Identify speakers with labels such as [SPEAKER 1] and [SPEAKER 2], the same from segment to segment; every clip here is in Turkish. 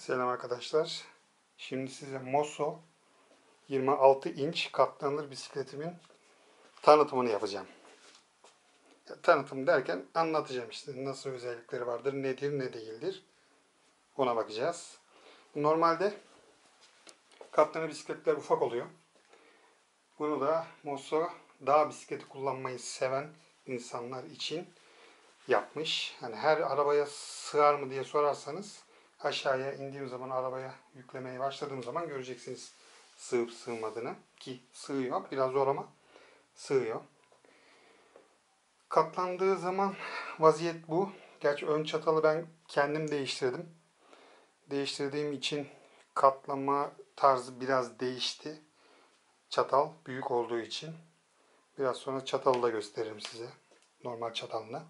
[SPEAKER 1] Selam arkadaşlar. Şimdi size Mosso 26 inç katlanır bisikletimin tanıtımını yapacağım. Ya, tanıtım derken anlatacağım işte nasıl özellikleri vardır, nedir, ne değildir. Ona bakacağız. Normalde katlanır bisikletler ufak oluyor. Bunu da Mosso dağ bisikleti kullanmayı seven insanlar için yapmış. Hani her arabaya sığar mı diye sorarsanız aşağıya indiğim zaman arabaya yüklemeye başladığım zaman göreceksiniz sığıp sığmadığını ki sığıyor. Biraz zor ama sığıyor. Katlandığı zaman vaziyet bu. Gerçi ön çatalı ben kendim değiştirdim. Değiştirdiğim için katlama tarzı biraz değişti. Çatal büyük olduğu için. Biraz sonra çatalı da gösteririm size. Normal çatalını.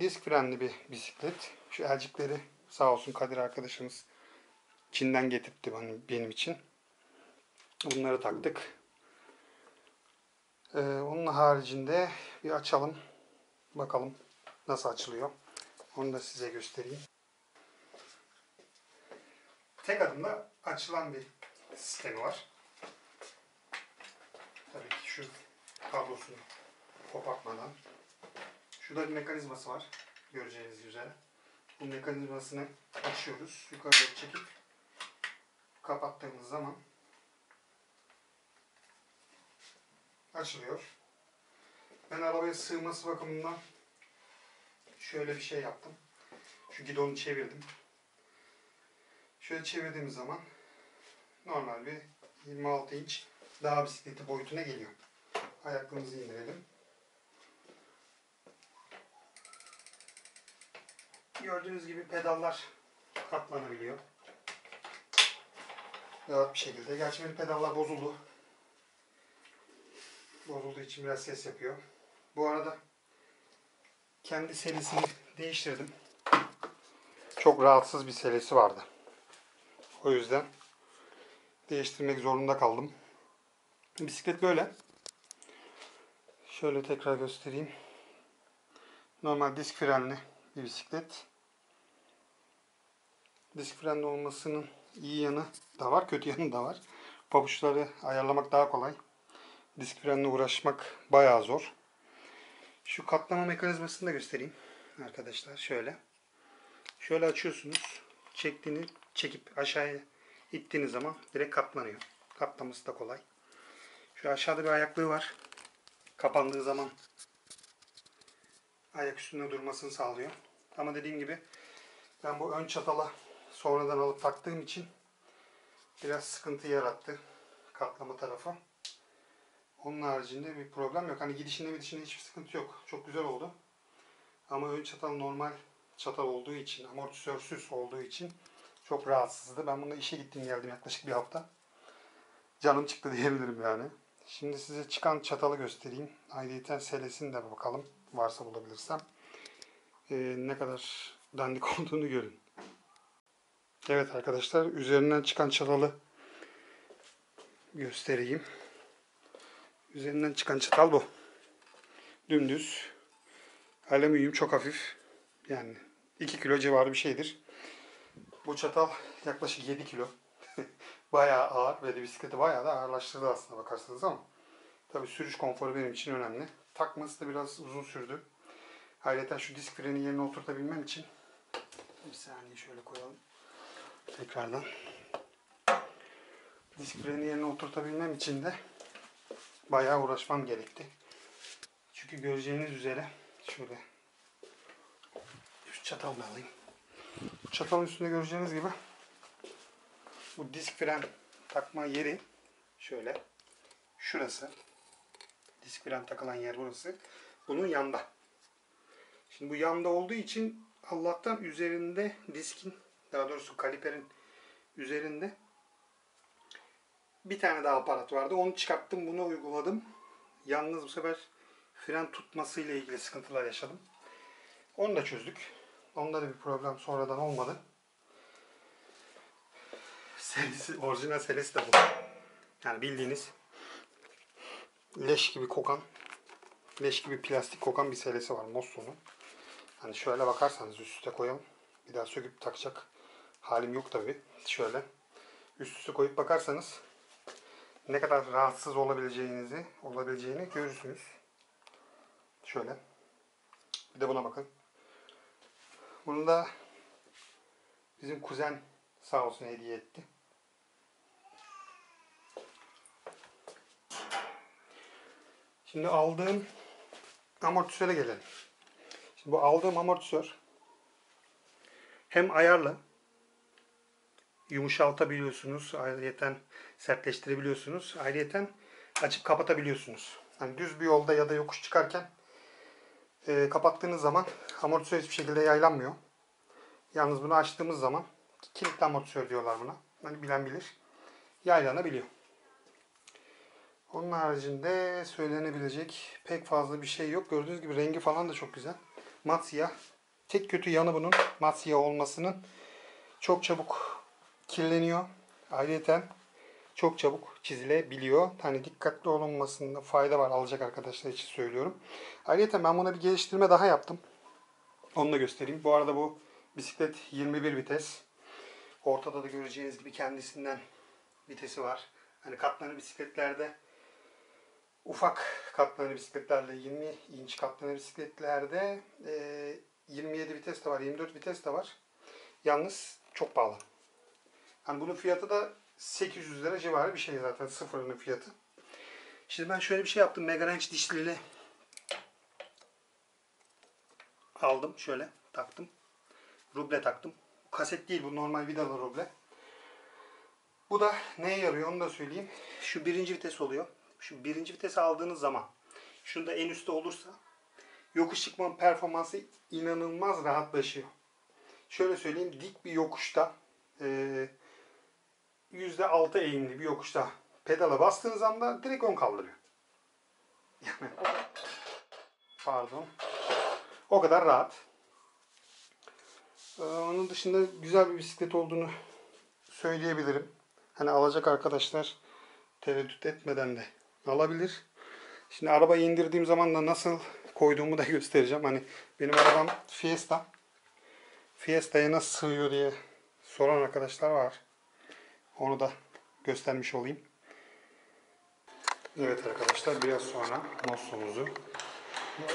[SPEAKER 1] Disk frenli bir bisiklet. Şu elcikleri sağ olsun Kadir arkadaşımız Çin'den getirtti benim için. Bunları taktık. Ee, onun haricinde bir açalım. Bakalım nasıl açılıyor. Onu da size göstereyim. Tek adımda açılan bir sistemi var. Tabii ki şu kablosunu kopartmadan. Şurada bir mekanizması var. Göreceğiniz üzere. Bu mekanizmasını açıyoruz. Yukarı doğru çekip kapattığımız zaman açılıyor. Ben arabaya sığması bakımından şöyle bir şey yaptım. Şu gidonu çevirdim. Şöyle çevirdiğimiz zaman normal bir 26 inç dağ bisikleti boyutuna geliyor. Ayaklarımızı indirelim. Gördüğünüz gibi pedallar katlanabiliyor. Rahat bir şekilde. Gerçi benim pedallar bozuldu. Bozulduğu için biraz ses yapıyor. Bu arada kendi serisini değiştirdim. Çok rahatsız bir serisi vardı. O yüzden değiştirmek zorunda kaldım. Bisiklet böyle. Şöyle tekrar göstereyim. Normal disk frenli bir bisiklet. Disk frenli olmasının iyi yanı da var, kötü yanı da var. Pabuçları ayarlamak daha kolay. Disk frenle uğraşmak bayağı zor. Şu katlama mekanizmasını da göstereyim arkadaşlar. Şöyle. Şöyle açıyorsunuz. Çektiğini çekip aşağıya ittiğiniz zaman direkt katlanıyor. Katlaması da kolay. Şu aşağıda bir ayaklığı var. Kapandığı zaman ayak üstünde durmasını sağlıyor. Ama dediğim gibi ben bu ön çatala sonradan alıp taktığım için biraz sıkıntı yarattı katlama tarafı. Onun haricinde bir problem yok. Hani gidişinde gidişinde hiçbir sıkıntı yok. Çok güzel oldu. Ama ön çatal normal çatal olduğu için, amortisörsüz olduğu için çok rahatsızdı. Ben bununla işe gittim geldim yaklaşık bir hafta. Canım çıktı diyebilirim yani. Şimdi size çıkan çatalı göstereyim. Ayrıyeten selesini de bakalım. Varsa bulabilirsem. Ee, ne kadar dandik olduğunu görün. Evet arkadaşlar üzerinden çıkan çatalı göstereyim. Üzerinden çıkan çatal bu. Dümdüz. Alüminyum çok hafif. Yani 2 kilo civarı bir şeydir. Bu çatal yaklaşık 7 kilo. bayağı ağır ve de bisikleti bayağı da ağırlaştırdı aslında bakarsanız ama tabi sürüş konforu benim için önemli. Takması da biraz uzun sürdü. Ayrıca şu disk freni yerine oturtabilmem için bir saniye şöyle koyalım. Tekrardan. Disk freni yerine oturtabilmem için de bayağı uğraşmam gerekti. Çünkü göreceğiniz üzere şöyle şu çatal alayım. Çatalın üstünde göreceğiniz gibi bu disk fren takma yeri şöyle şurası disk fren takılan yer burası. Bunun yanda. Şimdi bu yanda olduğu için Allah'tan üzerinde diskin daha doğrusu kaliperin üzerinde bir tane daha aparat vardı. Onu çıkarttım, bunu uyguladım. Yalnız bu sefer fren tutması ile ilgili sıkıntılar yaşadım. Onu da çözdük. Onda da bir problem sonradan olmadı. Selisi, orijinal selesi de bu. Yani bildiğiniz leş gibi kokan, leş gibi plastik kokan bir selesi var Mosso'nun. Hani şöyle bakarsanız üst üste koyalım. Bir daha söküp takacak halim yok tabi. Şöyle üst üste koyup bakarsanız ne kadar rahatsız olabileceğinizi olabileceğini görürsünüz. Şöyle. Bir de buna bakın. Bunu da bizim kuzen sağ olsun hediye etti. Şimdi aldığım amortisöre gelelim. Bu aldığım amortisör hem ayarlı yumuşaltabiliyorsunuz. Ayrıyeten sertleştirebiliyorsunuz. Ayrıyeten açıp kapatabiliyorsunuz. Yani düz bir yolda ya da yokuş çıkarken e, kapattığınız zaman amortisör hiçbir şekilde yaylanmıyor. Yalnız bunu açtığımız zaman kilitli amortisör diyorlar buna. Hani bilen bilir. Yaylanabiliyor. Onun haricinde söylenebilecek pek fazla bir şey yok. Gördüğünüz gibi rengi falan da çok güzel. Mat. Tek kötü yanı bunun mat olmasının çok çabuk kirleniyor. Ayrıca çok çabuk çizilebiliyor. Hani dikkatli olunmasında fayda var alacak arkadaşlar için söylüyorum. Ayrıca ben buna bir geliştirme daha yaptım. Onu da göstereyim. Bu arada bu bisiklet 21 vites. Ortada da göreceğiniz gibi kendisinden vitesi var. Hani katlanır bisikletlerde ufak katlanır bisikletlerde 20 inç katlanır bisikletlerde e, 27 vites de var, 24 vites de var. Yalnız çok pahalı. Hani bunun fiyatı da 800 lira civarı bir şey zaten sıfırının fiyatı. Şimdi ben şöyle bir şey yaptım. Mega Ranch dişliyle aldım. Şöyle taktım. Ruble taktım. Kaset değil bu normal vidalı ruble. Bu da neye yarıyor onu da söyleyeyim. Şu birinci vites oluyor. Şu birinci vitesi aldığınız zaman şunda en üstte olursa yokuş çıkma performansı inanılmaz rahatlaşıyor. Şöyle söyleyeyim dik bir yokuşta e, %6 eğimli bir yokuşta pedala bastığınız anda direkt ön kaldırıyor. Yani, pardon. O kadar rahat. Ee, onun dışında güzel bir bisiklet olduğunu söyleyebilirim. Hani alacak arkadaşlar tereddüt etmeden de alabilir. Şimdi arabayı indirdiğim zaman da nasıl koyduğumu da göstereceğim. Hani benim arabam Fiesta. Fiesta'ya nasıl sığıyor diye soran arkadaşlar var. Onu da göstermiş olayım. Evet arkadaşlar biraz sonra Mosso'muzu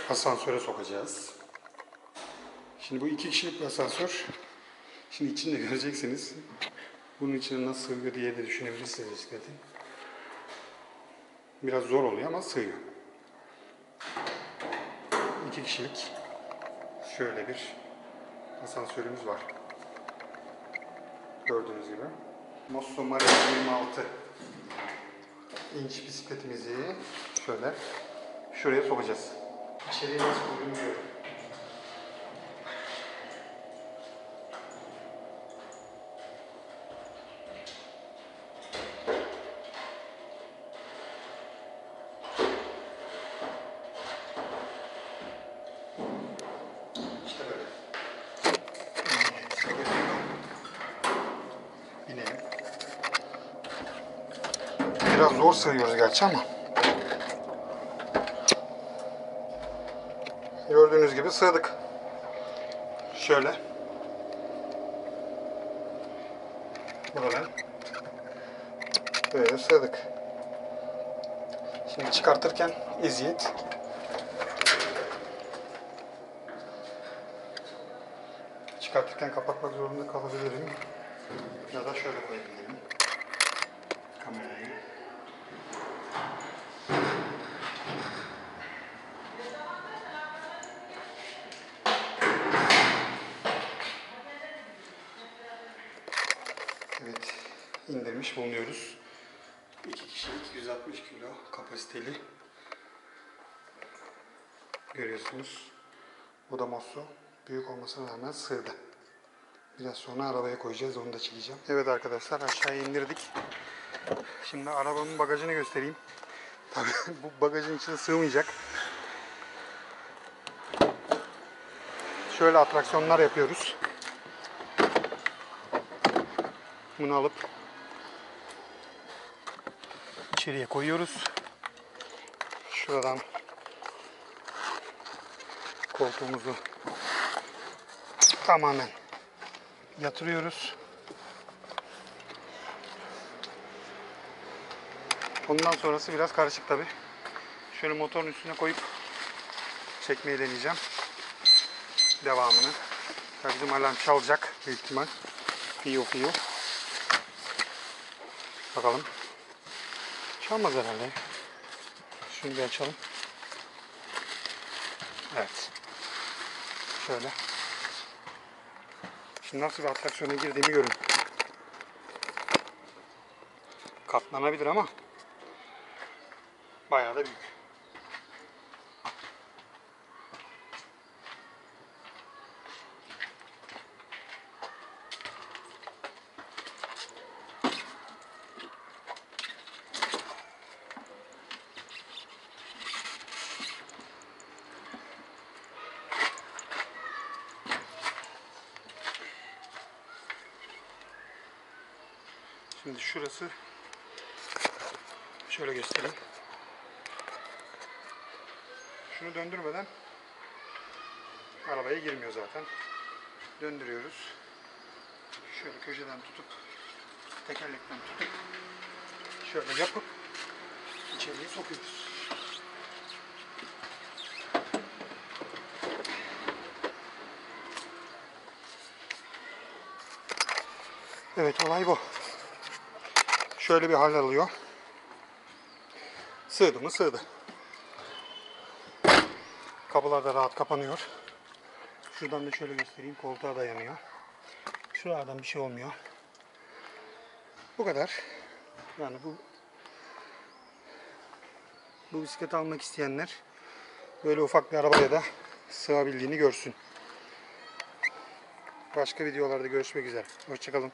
[SPEAKER 1] asansöre sokacağız. Şimdi bu iki kişilik bir asansör. Şimdi içinde göreceksiniz. Bunun içine nasıl sığıyor diye de düşünebilirsiniz bisikletin. Biraz zor oluyor ama sığıyor. İki kişilik şöyle bir asansörümüz var. Gördüğünüz gibi. Mosso Mare 26 inç bisikletimizi şöyle şuraya sokacağız. İçeriye nasıl koyduğumu görüyorum. İşte böyle. Evet, binelim. Biraz zor sığıyoruz gerçi ama. Gördüğünüz gibi sığdık. Şöyle. Buradan. Böyle sığdık. Şimdi çıkartırken eziyet. Çıkartırken kapatmak zorunda kalabilirim. Ya da şöyle koyabilirim. Kamerayı. Evet, indirmiş bulunuyoruz. İki kişilik 160 kilo kapasiteli. Görüyorsunuz. Bu da Mosso. Büyük olmasına rağmen sığdı. Biraz sonra arabaya koyacağız. Onu da çekeceğim. Evet arkadaşlar aşağıya indirdik. Şimdi arabamın bagajını göstereyim. Tabii bu bagajın içine sığmayacak. Şöyle atraksiyonlar yapıyoruz. Bunu alıp içeriye koyuyoruz. Şuradan koltuğumuzu tamamen yatırıyoruz. Ondan sonrası biraz karışık tabi. Şöyle motorun üstüne koyup çekmeyi deneyeceğim. Devamını. Tabii bizim alarm çalacak büyük ihtimal. Fiyo fiyo. Bakalım. Çalmaz herhalde. Şunu bir açalım. Evet. Şöyle. Şimdi nasıl bir atraksiyona girdiğimi görün. Katlanabilir ama bayağı da büyük. Şimdi şurası şöyle göstereyim. Şunu döndürmeden arabaya girmiyor zaten. Döndürüyoruz. Şöyle köşeden tutup tekerlekten tutup şöyle yapıp içeriye sokuyoruz. Evet olay bu. Şöyle bir hal alıyor. Sığdı mı sığdı. Kapılar da rahat kapanıyor. Şuradan da şöyle göstereyim. Koltuğa dayanıyor. Şuralardan bir şey olmuyor. Bu kadar. Yani bu bu bisiklet almak isteyenler böyle ufak bir arabaya da sığabildiğini görsün. Başka videolarda görüşmek üzere. Hoşçakalın.